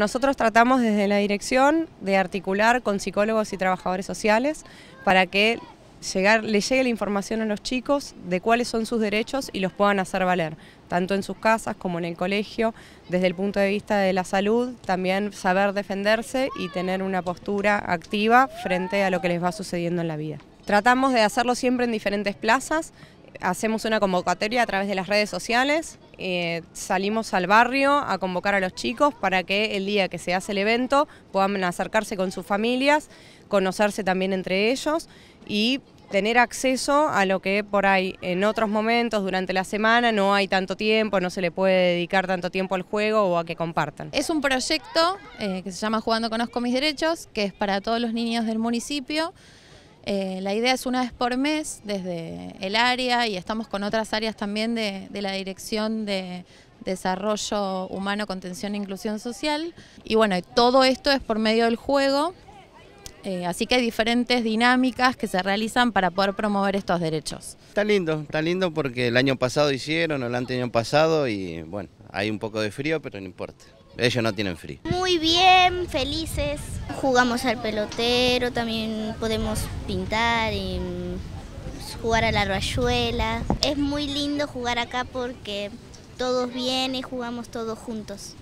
Nosotros tratamos desde la dirección de articular con psicólogos y trabajadores sociales para que llegar, le llegue la información a los chicos de cuáles son sus derechos y los puedan hacer valer, tanto en sus casas como en el colegio, desde el punto de vista de la salud, también saber defenderse y tener una postura activa frente a lo que les va sucediendo en la vida. Tratamos de hacerlo siempre en diferentes plazas, hacemos una convocatoria a través de las redes sociales, eh, salimos al barrio a convocar a los chicos para que el día que se hace el evento puedan acercarse con sus familias, conocerse también entre ellos y tener acceso a lo que por ahí en otros momentos durante la semana no hay tanto tiempo, no se le puede dedicar tanto tiempo al juego o a que compartan. Es un proyecto eh, que se llama Jugando Conozco Mis Derechos, que es para todos los niños del municipio. Eh, la idea es una vez por mes desde el área y estamos con otras áreas también de, la Dirección de Desarrollo Humano, Contención e Inclusión Social. Y bueno, todo esto es por medio del juego, eh, así que hay diferentes dinámicas que se realizan para poder promover estos derechos. Está lindo, está lindo porque el año pasado hicieron, el año pasado y bueno, hay un poco de frío, pero no importa. Ellos no tienen frío. Muy bien, felices. Jugamos al pelotero, también podemos pintar y jugar a la rayuela. Es muy lindo jugar acá porque todos vienen y jugamos todos juntos.